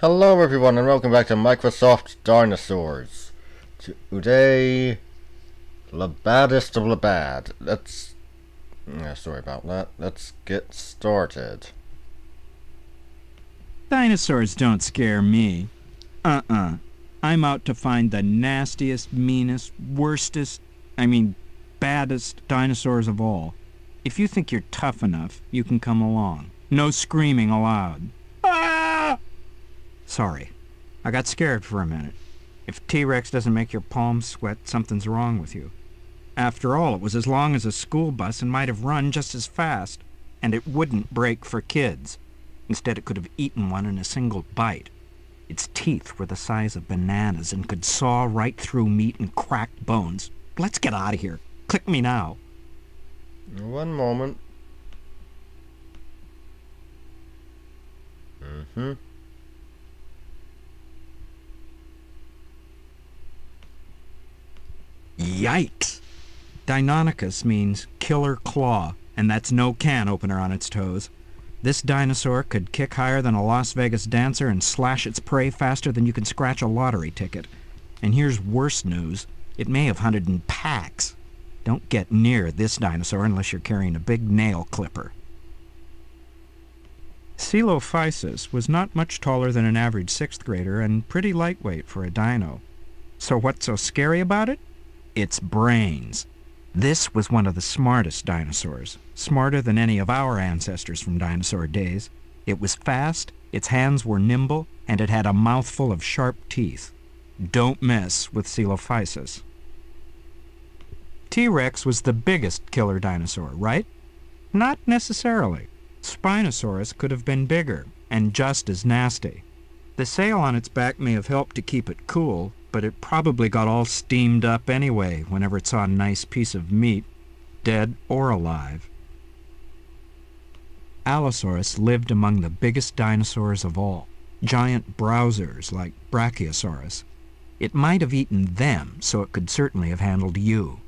Hello everyone and welcome back to Microsoft Dinosaurs. Today, the baddest of the bad. Let's... Yeah, sorry about that. Let's get started. Dinosaurs don't scare me. Uh-uh. I'm out to find the nastiest, meanest, worstest, I mean, baddest dinosaurs of all. If you think you're tough enough, you can come along. No screaming allowed. Sorry. I got scared for a minute. If T-Rex doesn't make your palms sweat, something's wrong with you. After all, it was as long as a school bus and might have run just as fast. And it wouldn't break for kids. Instead, it could have eaten one in a single bite. Its teeth were the size of bananas and could saw right through meat and crack bones. Let's get out of here. Click me now. One moment. Mm-hmm. Yikes! Deinonychus means killer claw, and that's no can opener on its toes. This dinosaur could kick higher than a Las Vegas dancer and slash its prey faster than you can scratch a lottery ticket. And here's worse news. It may have hunted in packs. Don't get near this dinosaur unless you're carrying a big nail clipper. Coelophysis was not much taller than an average sixth grader and pretty lightweight for a dino. So what's so scary about it? Its brains. This was one of the smartest dinosaurs, smarter than any of our ancestors from dinosaur days. It was fast, its hands were nimble, and it had a mouthful of sharp teeth. Don't mess with Coelophysis. T-Rex was the biggest killer dinosaur, right? Not necessarily. Spinosaurus could have been bigger, and just as nasty. The sail on its back may have helped to keep it cool, but it probably got all steamed up anyway whenever it saw a nice piece of meat, dead or alive. Allosaurus lived among the biggest dinosaurs of all, giant browsers like Brachiosaurus. It might have eaten them, so it could certainly have handled you.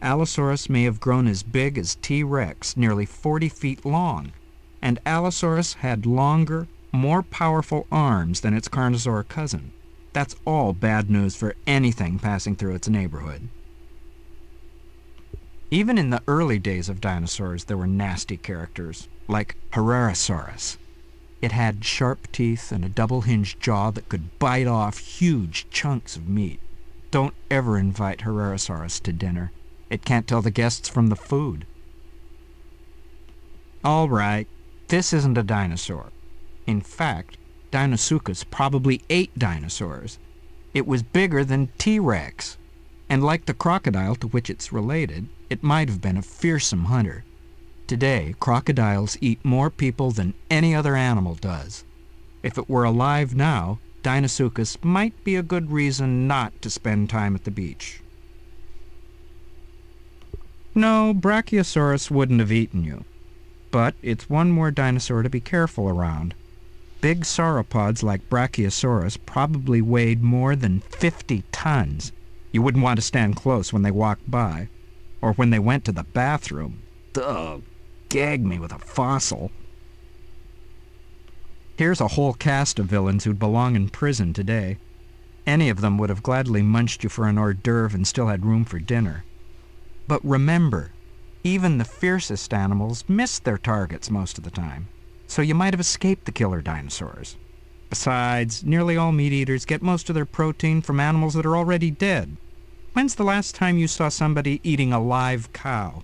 Allosaurus may have grown as big as T-Rex, nearly 40 feet long, and Allosaurus had longer, more powerful arms than its carnosaur cousin. That's all bad news for anything passing through its neighborhood. Even in the early days of dinosaurs, there were nasty characters, like Herrerasaurus. It had sharp teeth and a double-hinged jaw that could bite off huge chunks of meat. Don't ever invite Herrerasaurus to dinner. It can't tell the guests from the food. All right, this isn't a dinosaur. In fact, Deinosuchus probably ate dinosaurs. It was bigger than T-Rex, and like the crocodile to which it's related, it might have been a fearsome hunter. Today, crocodiles eat more people than any other animal does. If it were alive now, Deinosuchus might be a good reason not to spend time at the beach. No, Brachiosaurus wouldn't have eaten you. But it's one more dinosaur to be careful around. Big sauropods like Brachiosaurus probably weighed more than 50 tons. You wouldn't want to stand close when they walked by, or when they went to the bathroom. Ugh, gag me with a fossil. Here's a whole cast of villains who'd belong in prison today. Any of them would have gladly munched you for an hors d'oeuvre and still had room for dinner. But remember, even the fiercest animals miss their targets most of the time, so you might have escaped the killer dinosaurs. Besides, nearly all meat eaters get most of their protein from animals that are already dead. When's the last time you saw somebody eating a live cow?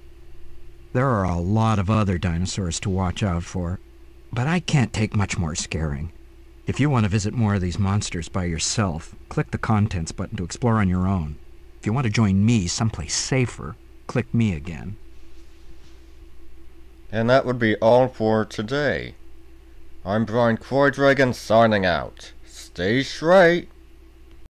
There are a lot of other dinosaurs to watch out for, but I can't take much more scaring. If you want to visit more of these monsters by yourself, click the Contents button to explore on your own. If you want to join me someplace safer, click me again. And that would be all for today. I'm Bryan CroiDragon signing out. Stay straight.